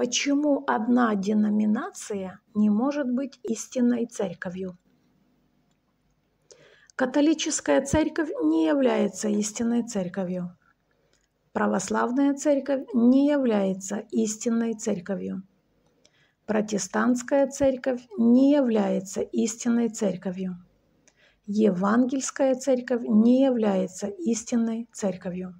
Почему одна деноминация не может быть истинной церковью? Католическая церковь не является истинной церковью. Православная церковь не является истинной церковью. Протестантская церковь не является истинной церковью. Евангельская церковь не является истинной церковью.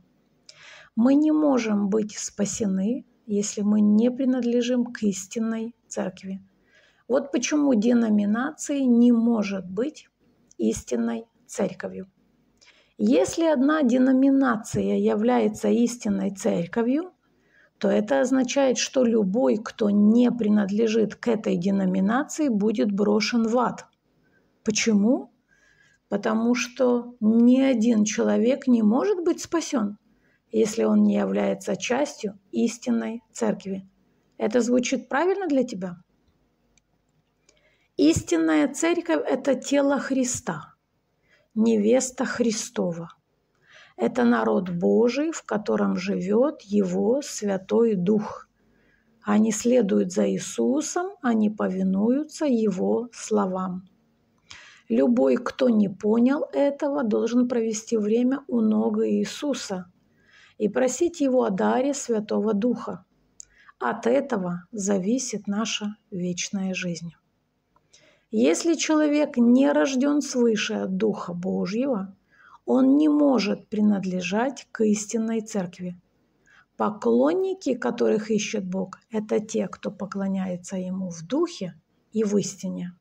Мы не можем быть спасены если мы не принадлежим к истинной церкви. Вот почему деноминация не может быть истинной церковью. Если одна деноминация является истинной церковью, то это означает, что любой, кто не принадлежит к этой деноминации, будет брошен в ад. Почему? Потому что ни один человек не может быть спасен если он не является частью истинной церкви. Это звучит правильно для тебя? Истинная церковь – это тело Христа, невеста Христова. Это народ Божий, в котором живет Его Святой Дух. Они следуют за Иисусом, они повинуются Его словам. Любой, кто не понял этого, должен провести время у ног Иисуса – и просить Его о даре Святого Духа. От этого зависит наша вечная жизнь. Если человек не рожден свыше от Духа Божьего, он не может принадлежать к истинной церкви. Поклонники, которых ищет Бог, это те, кто поклоняется Ему в Духе и в истине.